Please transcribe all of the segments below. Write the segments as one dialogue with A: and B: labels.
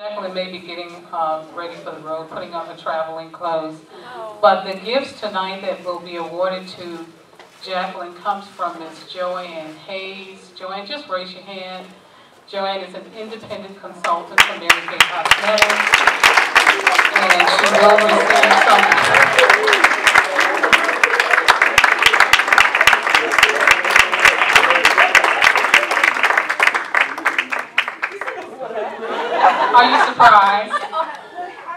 A: Jacqueline may be getting uh, ready for the road, putting on her traveling clothes. But the gifts tonight that will be awarded to Jacqueline comes from Ms. Joanne Hayes. Joanne, just raise your hand. Joanne is an independent consultant for Mary Kay Cosmetics. And she will receive some Are you surprised?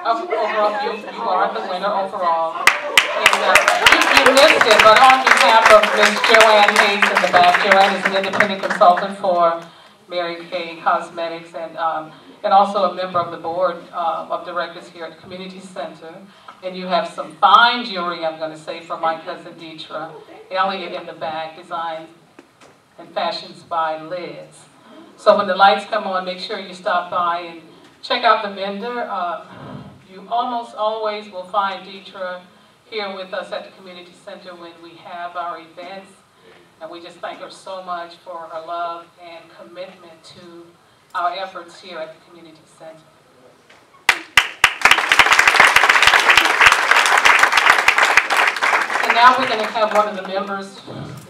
A: Of- Overall, you, you are the winner overall. And, uh, you, you missed it, but on behalf of Ms. Joanne Hayes in the back, Joanne is an independent consultant for Mary Kay Cosmetics and, um, and also a member of the board, uh, of directors here at Community Center. And you have some fine jewelry, I'm gonna say, from my cousin Deadra. Elliott in the back, designed and fashioned by Liz. So when the lights come on, make sure you stop by and check out the vendor. Uh, You almost always will find Deadra here with us at the community center when we have our events. And we just thank her so much for her love and commitment to our efforts here at the community center. And now we're going to have one of the members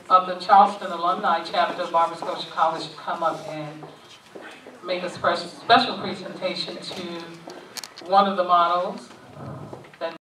A: of the Charleston Alumni Chapter of Barber-Scotia College to come up and make a special, special presentation to one of the models